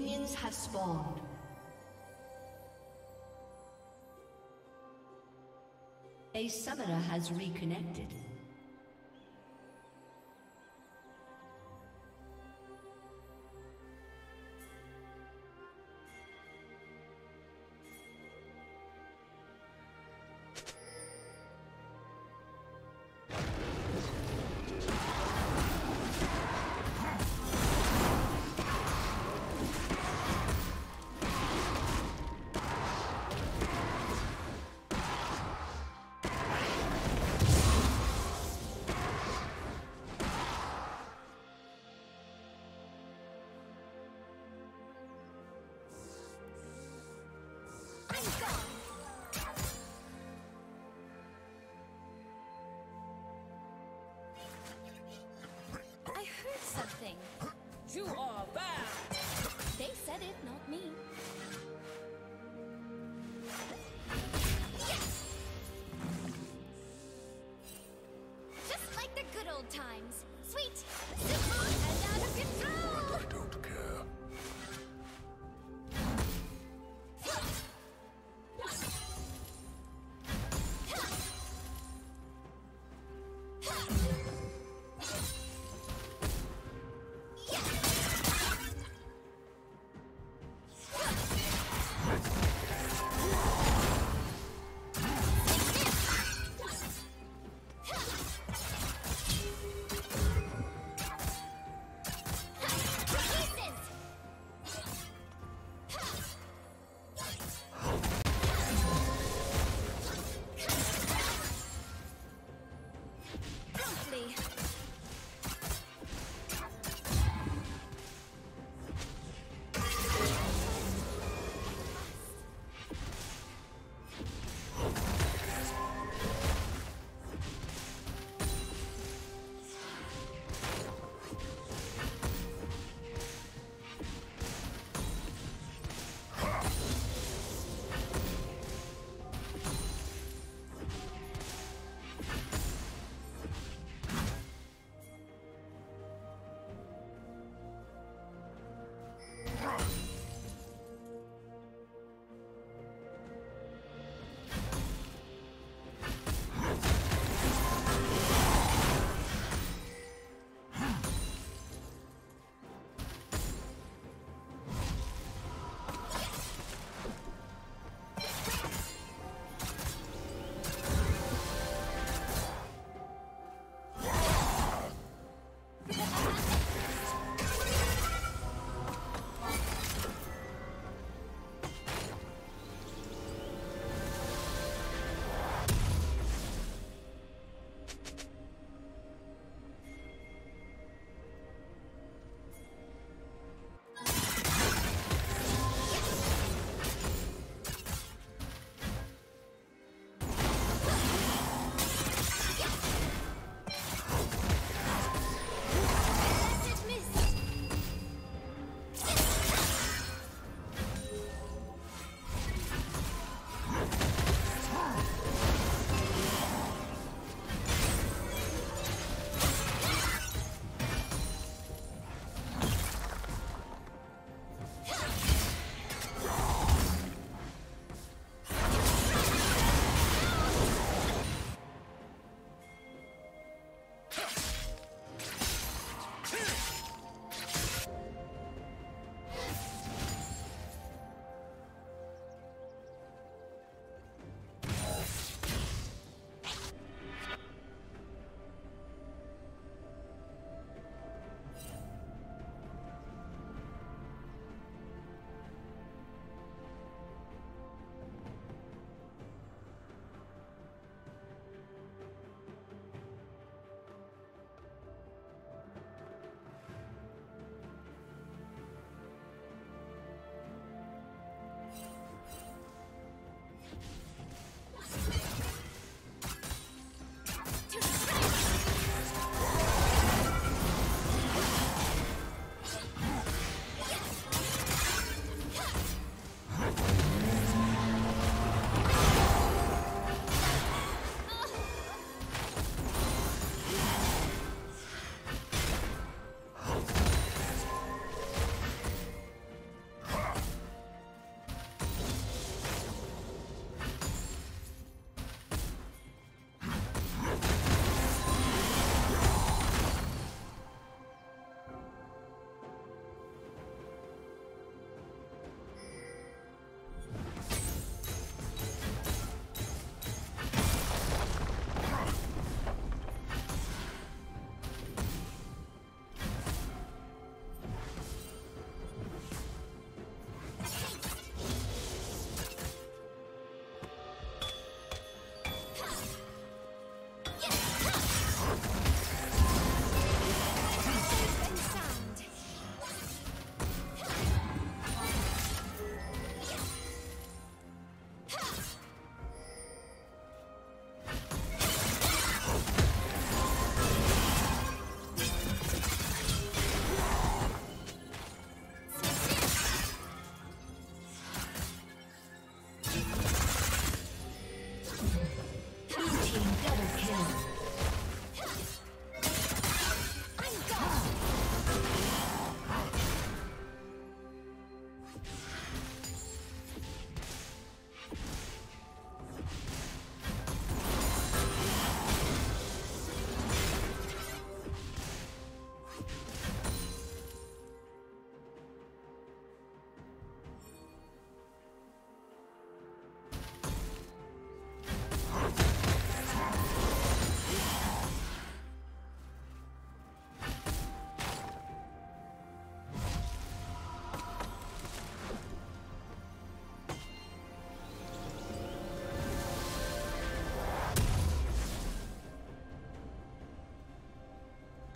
Minions have spawned. A summoner has reconnected. Sweet,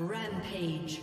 Rampage.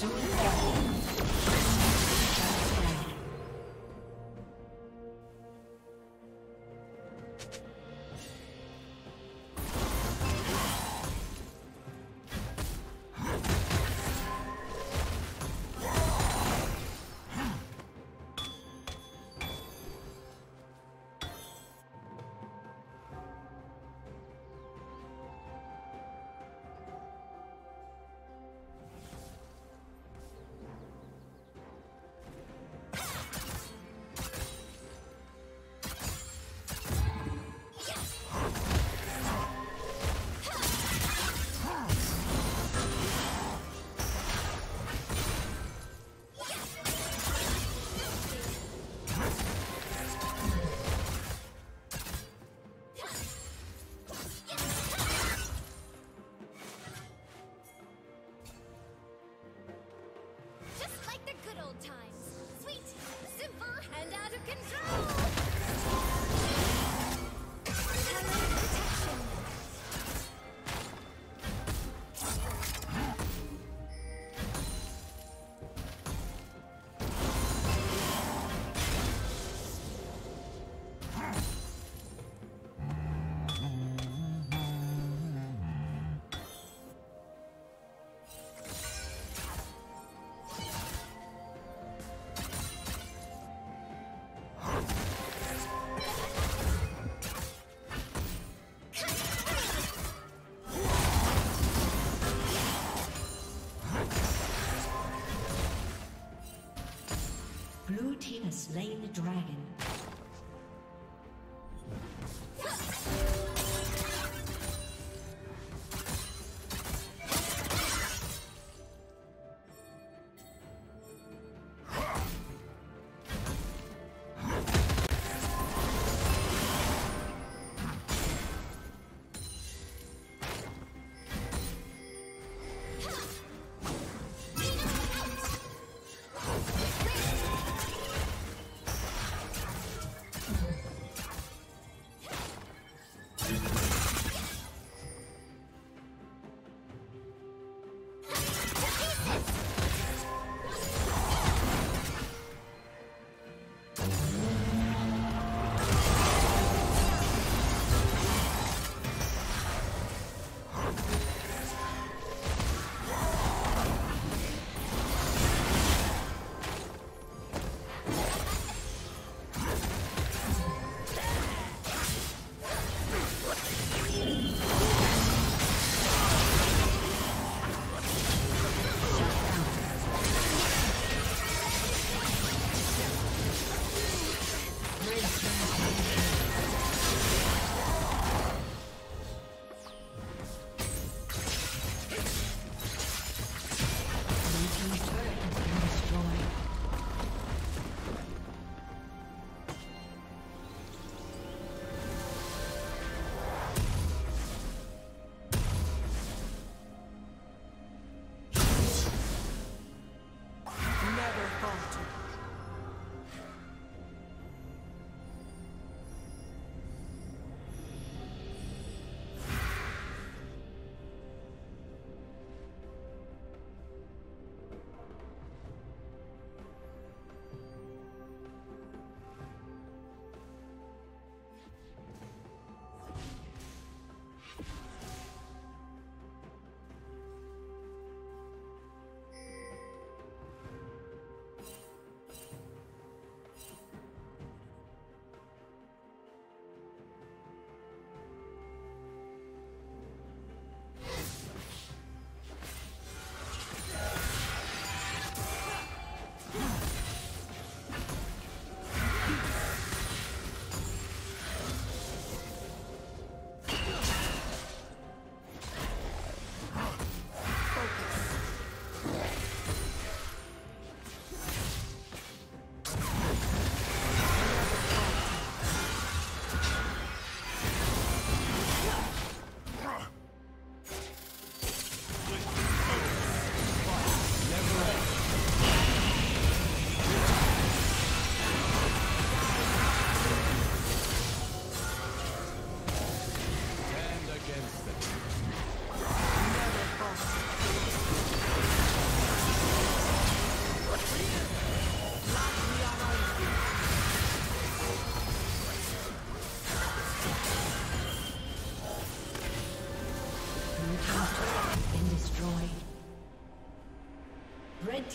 Thank you. dragon.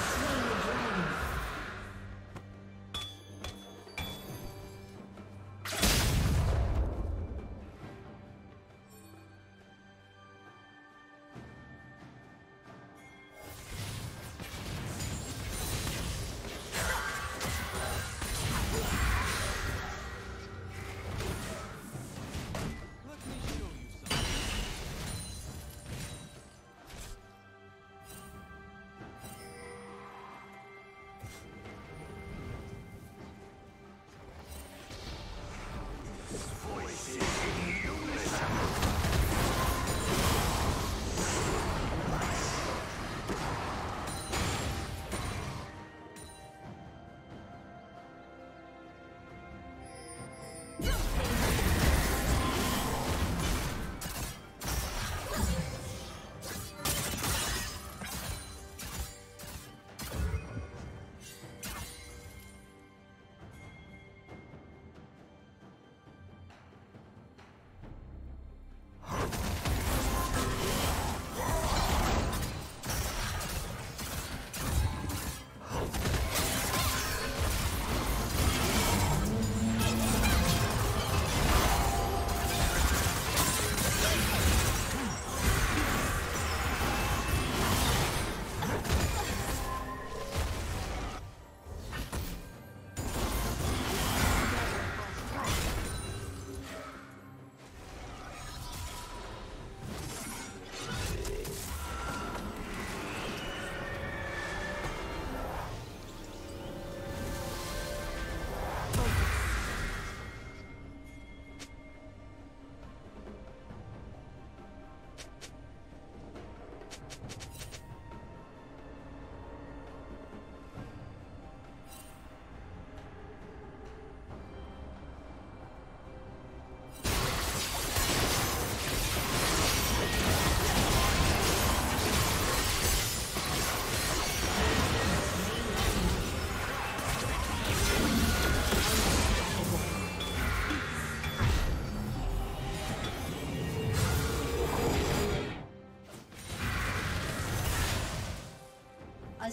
Yeah.